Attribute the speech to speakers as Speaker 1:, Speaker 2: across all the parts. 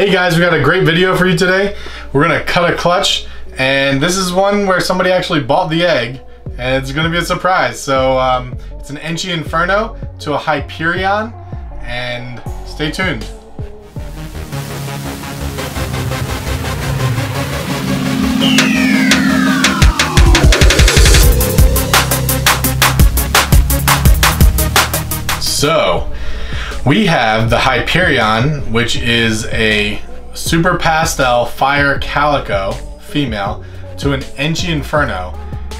Speaker 1: Hey guys, we got a great video for you today. We're gonna cut a clutch, and this is one where somebody actually bought the egg, and it's gonna be a surprise. So um, it's an Enchi Inferno to a Hyperion, and stay tuned. So, we have the Hyperion, which is a super pastel fire calico female to an Enchi Inferno.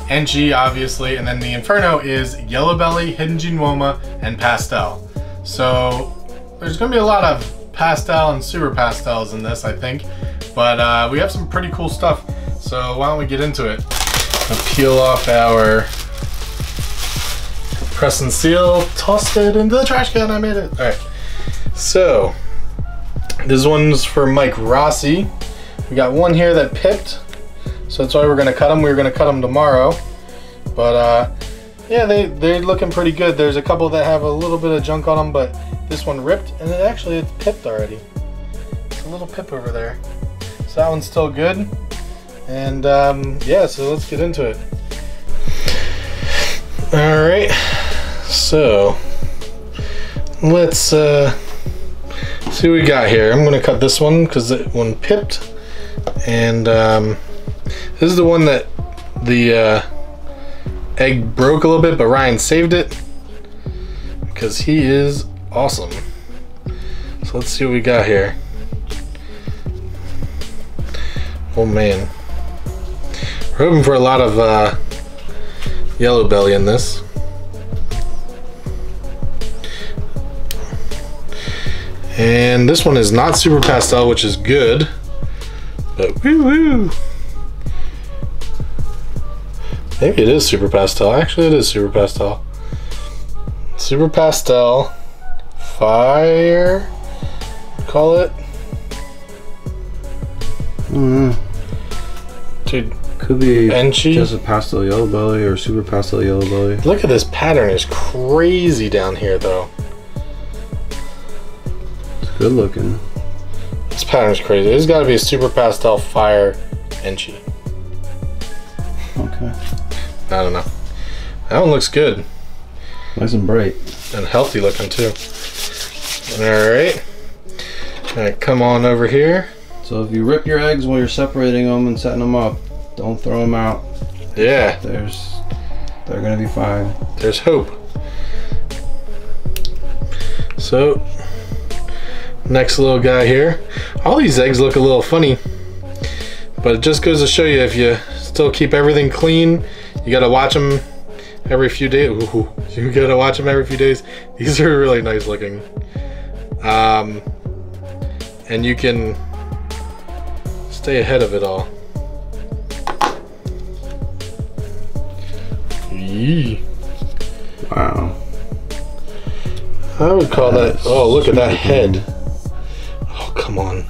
Speaker 1: Enchi, obviously, and then the Inferno is Yellow Belly, Hidden Gene Woma, and Pastel. So there's gonna be a lot of pastel and super pastels in this, I think. But uh, we have some pretty cool stuff. So why don't we get into it? I'll peel off our press and seal, tossed it into the trash can, I made it. All right. So, this one's for Mike Rossi. We got one here that pipped, so that's why we're gonna cut them. We are gonna cut them tomorrow, but uh, yeah, they they're looking pretty good. There's a couple that have a little bit of junk on them, but this one ripped, and it actually it's pipped already. It's a little pip over there. So that one's still good, and um, yeah. So let's get into it. All right. So let's. Uh, see what we got here. I'm gonna cut this one because it one pipped, and um, this is the one that the uh, egg broke a little bit, but Ryan saved it because he is awesome. So let's see what we got here. Oh man, we're hoping for a lot of uh, yellow belly in this. And this one is not super pastel, which is good. But woo woo. Maybe it is super pastel. Actually, it is super pastel. Super pastel. Fire. Call it.
Speaker 2: Mm,
Speaker 1: Dude,
Speaker 2: could be
Speaker 1: Enchi?
Speaker 2: just a pastel yellow belly or super pastel yellow belly.
Speaker 1: look at this pattern. is crazy down here, though.
Speaker 2: It's good looking.
Speaker 1: This pattern is crazy. This has got to be a super pastel fire Enchi.
Speaker 2: Okay.
Speaker 1: I don't know. That one looks good.
Speaker 2: Nice and bright.
Speaker 1: and healthy looking too. All right. All right, come on over here.
Speaker 2: So if you rip your eggs while you're separating them and setting them up, don't throw them out.
Speaker 1: Yeah,
Speaker 2: There's, they're gonna be fine.
Speaker 1: there's hope. So, next little guy here. All these eggs look a little funny, but it just goes to show you if you still keep everything clean, you gotta watch them every few days. Ooh, you gotta watch them every few days. These are really nice looking. Um, and you can stay ahead of it all. Yee.
Speaker 2: Wow.
Speaker 1: I would call that.
Speaker 2: That's
Speaker 1: Oh, look at that head. Come on.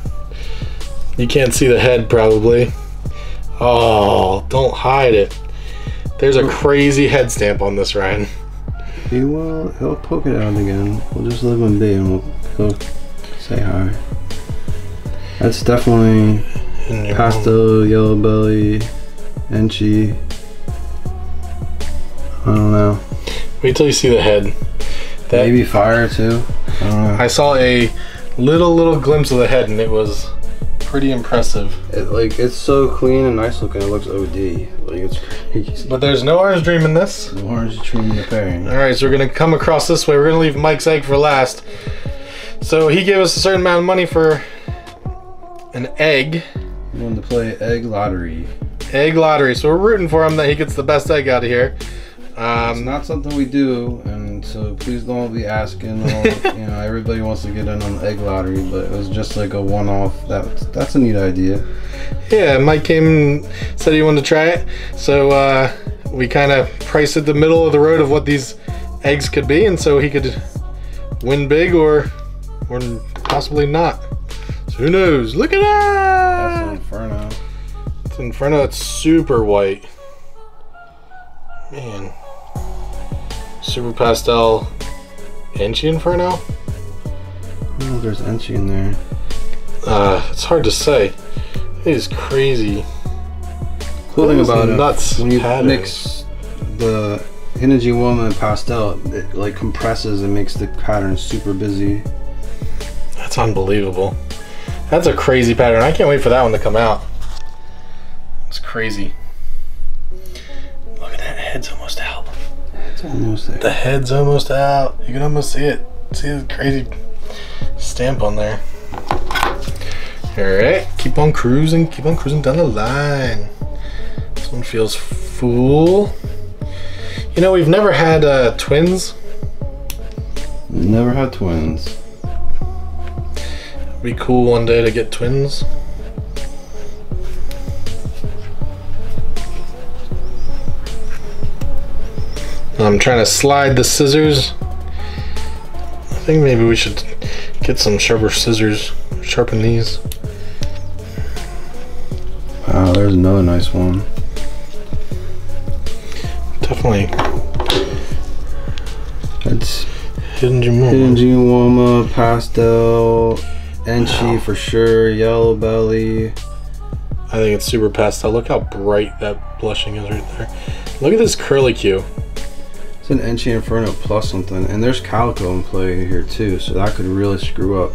Speaker 1: You can't see the head probably. Oh, don't hide it. There's a crazy head stamp on this, Ryan.
Speaker 2: He will. He'll poke it out again. We'll just let him be, and we'll he'll say hi. That's definitely pastel yellow belly, enchi. I don't know.
Speaker 1: Wait till you see the head. That
Speaker 2: Maybe fire too. I don't know.
Speaker 1: I saw a little little glimpse of the head, and it was pretty impressive.
Speaker 2: It, like it's so clean and nice looking. It looks OD. Like it's crazy.
Speaker 1: But there's no orange dream in this.
Speaker 2: The orange dream in the pairing.
Speaker 1: All right, so we're gonna come across this way. We're gonna leave Mike's egg for last. So he gave us a certain amount of money for an egg,
Speaker 2: You wanted to play egg lottery.
Speaker 1: egg lottery. So we're rooting for him that he gets the best egg out of here.
Speaker 2: It's
Speaker 1: Um,
Speaker 2: not something we do, so please don't be asking. All, you know, everybody wants to get in on the egg lottery, but it was just like a one-off. That that's a neat idea.
Speaker 1: yeah, Mike came and said he wanted to try it. So uh, we kind of priced at the middle of the road of what these eggs could be, and so he could win big or or possibly not. So who knows? Look at
Speaker 2: That's
Speaker 1: that!
Speaker 2: an inferno.
Speaker 1: It's Inferno. It's super white. Man. Super pastel. Enchi Inferno?
Speaker 2: I don't know if there's enchi in there.
Speaker 1: Uh, it's hard to say. It is crazy.
Speaker 2: Cool thing about it,
Speaker 1: nuts
Speaker 2: when you
Speaker 1: patterns.
Speaker 2: mix the energy Woma and pastel, it like compresses and makes the pattern super busy.
Speaker 1: That's unbelievable. That's a crazy pattern. I can't wait for that one to come out. It's crazy.
Speaker 2: It's almost there.
Speaker 1: The head's almost out. You can almost see it. See the crazy stamp on there. Alright, keep on cruising, keep on cruising down the line. This one feels full. You know, we've never had uh, twins.
Speaker 2: Never had twins.
Speaker 1: Be cool one day to get twins. I'm trying to slide the scissors. I think maybe we should get some sharper scissors. Sharpen these.
Speaker 2: Wow, there's another nice one.
Speaker 1: Definitely
Speaker 2: It's
Speaker 1: hidden.
Speaker 2: Hinaji Woma, pastel, Enchi for sure, yellow belly.
Speaker 1: I think it's super pastel. Look how bright that blushing is right there. Look at this curly Q.
Speaker 2: It's an Enchi Inferno plus something, and there's calico in play here too, so that could really screw up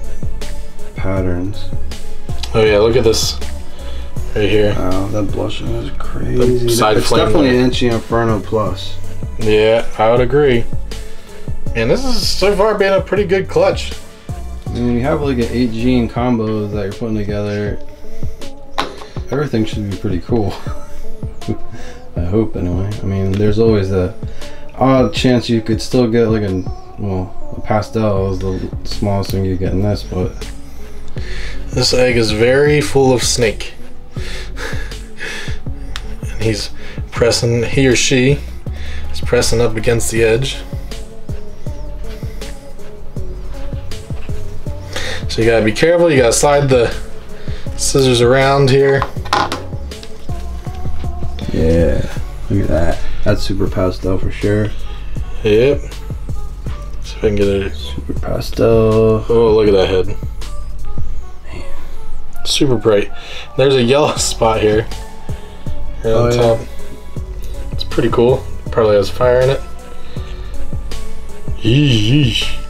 Speaker 2: patterns.
Speaker 1: Oh yeah, look at this right here.
Speaker 2: Wow, that blushing is crazy.
Speaker 1: side
Speaker 2: it's
Speaker 1: flame
Speaker 2: definitely an Enchi Inferno plus.
Speaker 1: Yeah, I would agree. And this is so far been a pretty good clutch.
Speaker 2: I mean, you have like an eight gene combo that you're putting together, everything should be pretty cool. I hope anyway. I mean, there's always the odd chance you could still get like a well, a pastel is the smallest thing you get in this, but
Speaker 1: This egg is very full of snake. and he's pressing, he or she is pressing up against the edge. So you gotta be careful, you gotta slide the scissors around here.
Speaker 2: yeah, look at that. That's super pastel for sure.
Speaker 1: Yep. See if I can get it.
Speaker 2: Super pastel.
Speaker 1: Oh, look at that head. Super bright. There's a yellow spot here. Here
Speaker 2: Oh,
Speaker 1: on
Speaker 2: yeah.
Speaker 1: top. It's pretty cool. Probably has fire in it. Yeesh.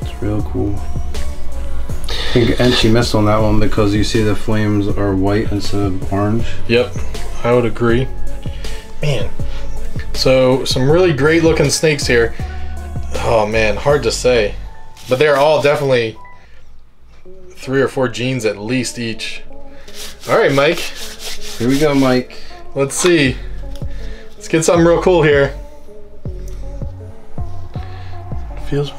Speaker 2: It's real cool. I think Enchi missed on that one because you see the flames are white instead of orange.
Speaker 1: Yep, I would agree. Man. So, some really great looking snakes here. Oh man, hard to say. But they're all definitely three or four genes at least each. Alright, Mike.
Speaker 2: Here we go, Mike.
Speaker 1: Let's see. Let's get something real cool here. Feels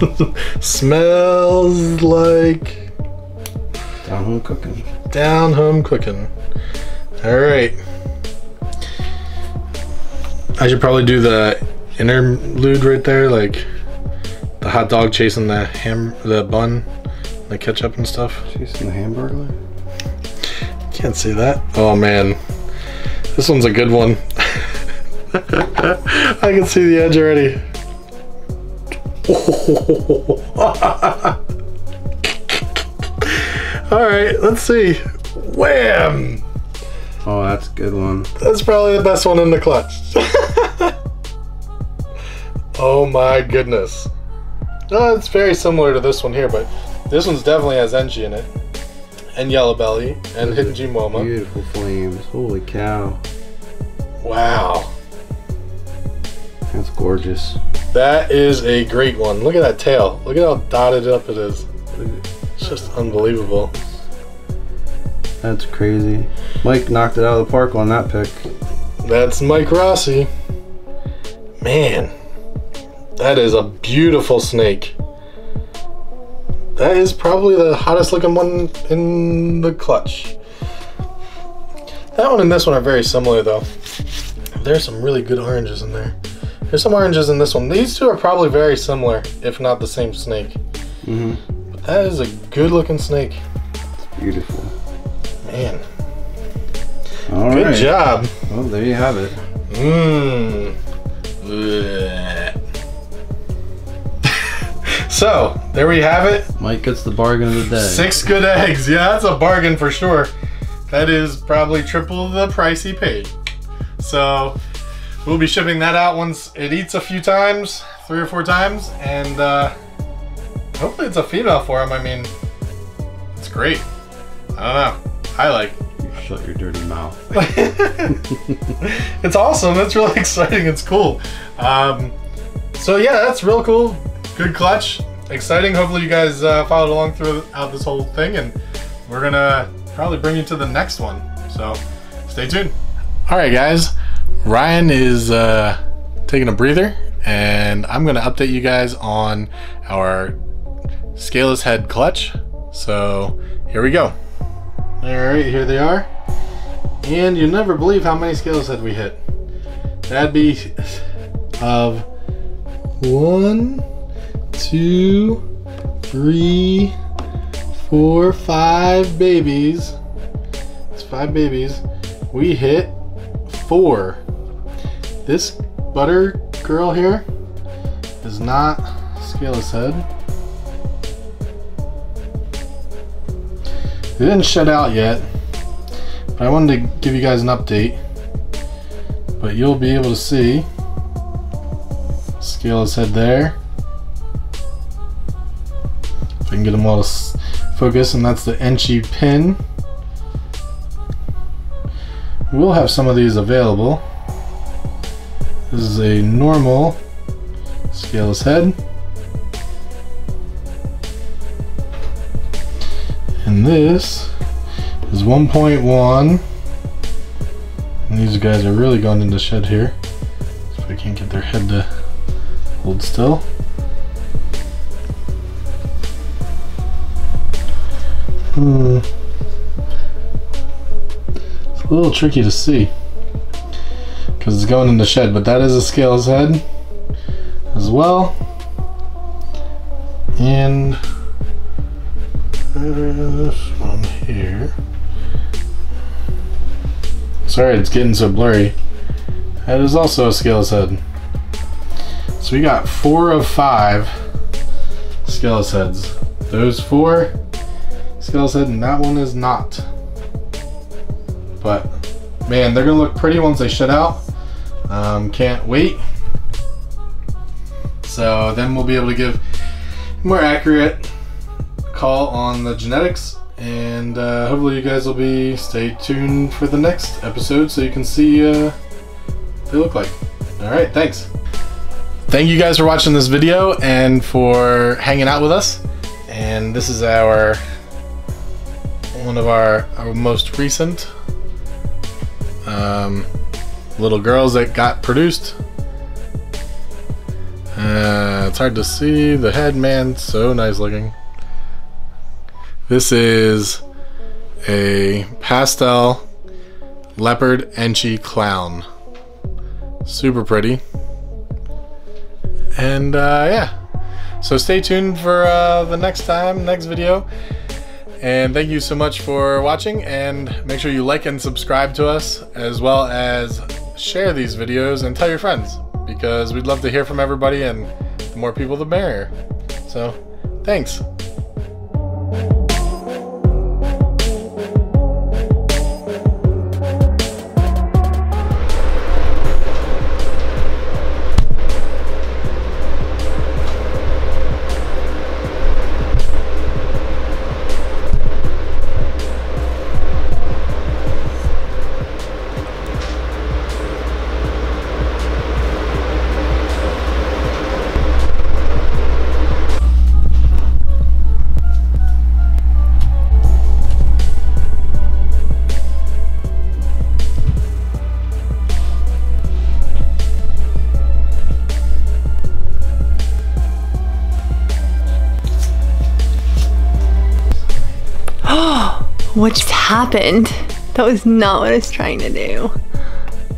Speaker 1: smells like
Speaker 2: Down home cooking.
Speaker 1: down home cooking. All right. I should probably do the interlude right there, like the hot dog chasing the ham, the bun, the ketchup and stuff.
Speaker 2: Chasing the hamburger.
Speaker 1: Can't see that. Oh man, this one's a good one. I can see the edge already. All right, let's see. Wham!
Speaker 2: Oh, that's a good one.
Speaker 1: That's probably the best one in the clutch. oh my goodness. Oh, it's very similar to this one here, but this one's definitely has Enchi in it. And Yellow Belly and Hidden Woma.
Speaker 2: Beautiful flames. Holy cow.
Speaker 1: Wow.
Speaker 2: That's gorgeous.
Speaker 1: That is a great one. Look at that tail. Look at how dotted up it is. It's just unbelievable.
Speaker 2: That's crazy. Mike knocked it out of the park on that pick.
Speaker 1: That's Mike Rossi. Man, that is a beautiful snake. That is probably the hottest looking one in the clutch. That one and this one are very similar though. There's some really good oranges in there. There's some oranges in this one. These two are probably very similar, if not the same snake.
Speaker 2: Mm-hmm.
Speaker 1: But that is a good looking snake.
Speaker 2: Beautiful.
Speaker 1: Man,
Speaker 2: All
Speaker 1: good
Speaker 2: right.
Speaker 1: job.
Speaker 2: Well, there you have it.
Speaker 1: Mmm. So, there we have it.
Speaker 2: Mike gets the bargain of the day.
Speaker 1: Six good eggs. Yeah, that's a bargain for sure. That is probably triple the price he paid. So we'll be shipping that out once it eats a few times, three or four times, and uh, hopefully it's a female for him. I mean, it's great. I don't know. I like.
Speaker 2: Shut your dirty mouth.
Speaker 1: it's awesome. It's really exciting. It's cool. Um, so yeah, that's real cool. Good clutch. Exciting. Hopefully you guys uh, followed along throughout this whole thing, and we're gonna probably bring you to the next one. So stay tuned. All right, guys. Ryan is uh, taking a breather, and I'm gonna update you guys on our scaleless head clutch. So here we go. All right, here they are. And you never believe how many scaleless head we hit. That'd be of one, two, three, four, five babies. It's five babies. We hit four. This butter girl here is not scaleless head. It didn't shed out yet, but I wanted to give you guys an update. But you'll be able to see scaleless head there. Can get them all to focus, and that's the Enchi pin. We'll have some of these available. This is a normal scaleless head. And this is 1.1. And these guys are really going into shed here. So I can't get their head to hold still. Hmm. It's a little tricky to see. Because it's going in the shed, but that is a scaleless head as well. And this one here. Sorry, it's getting so blurry. That is also a scaleless head. So we got four of five scaleless heads. Those four scaleless head, and that one is not. But man, they're gonna look pretty once they shut out. Um, can't wait. So then we'll be able to give more accurate call on the genetics and uh, hopefully you guys will be stay tuned for the next episode so you can see uh, they look like all right thanks thank you guys for watching this video and for hanging out with us and this is our one of our, our most recent um, little girls that got produced uh, it's hard to see the head man so nice looking this is a pastel leopard Enchi clown. Super pretty. And uh, yeah, so stay tuned for uh, the next time, next video. And thank you so much for watching and make sure you like and subscribe to us as well as share these videos and tell your friends because we'd love to hear from everybody and the more people the merrier. So thanks.
Speaker 3: What just happened? That was not what I was trying to do.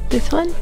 Speaker 3: This one?